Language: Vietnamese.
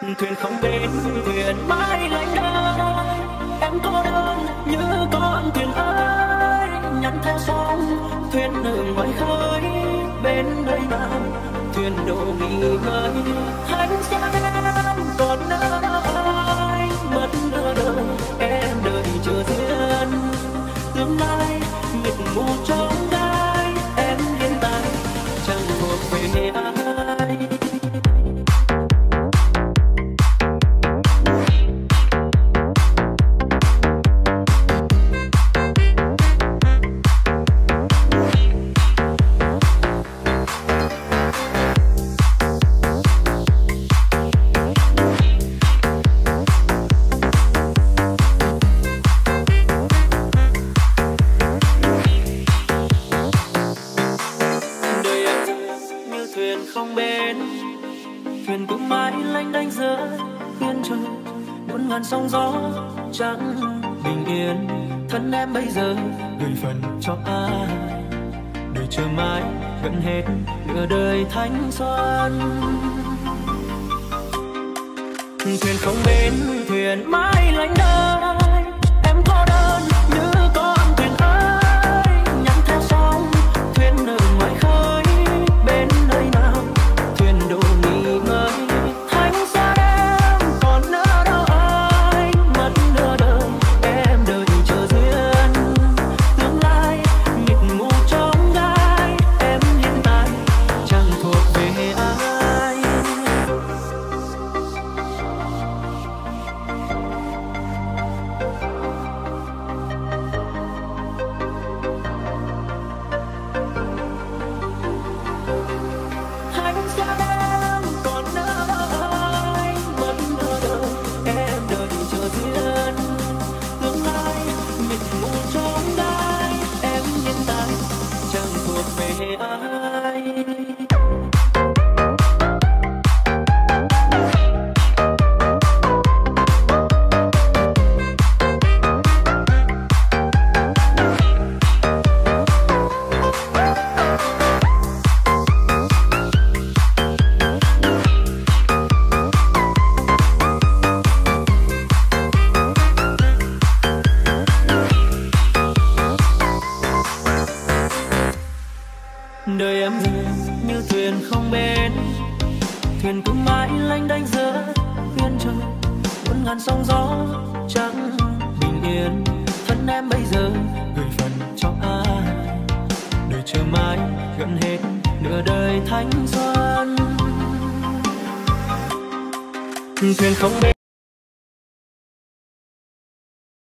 thuyền không đến, thuyền mãi lạnh đời em cô đơn như con thuyền ơi. Nhắn theo sóng, thuyền ở ngoài khơi. Bên đây bạn thuyền đổ nghỉ ngơi. Anh xa em còn nơi ai mất nửa đời, em đợi chờ duyên. Tương lai mịt mù trong thuyền bến thuyền cũng mãi lênh đênh giữa biên trời, muôn ngàn sóng gió chẳng bình yên. Thân em bây giờ gửi phần cho ai? Đời chờ mãi gần hết nửa đời thanh xuân. Thuyền không bến, thuyền mãi lanh đời đời em như thuyền không bến. Thuyền cứ mãi lênh đênh giữa phiên trời vẫn ngàn sóng gió chẳng bình yên. Thân em bây giờ gửi phần cho ai? Đời chờ mãi gần hết nửa đời thanh xuân. Thuyền không bến.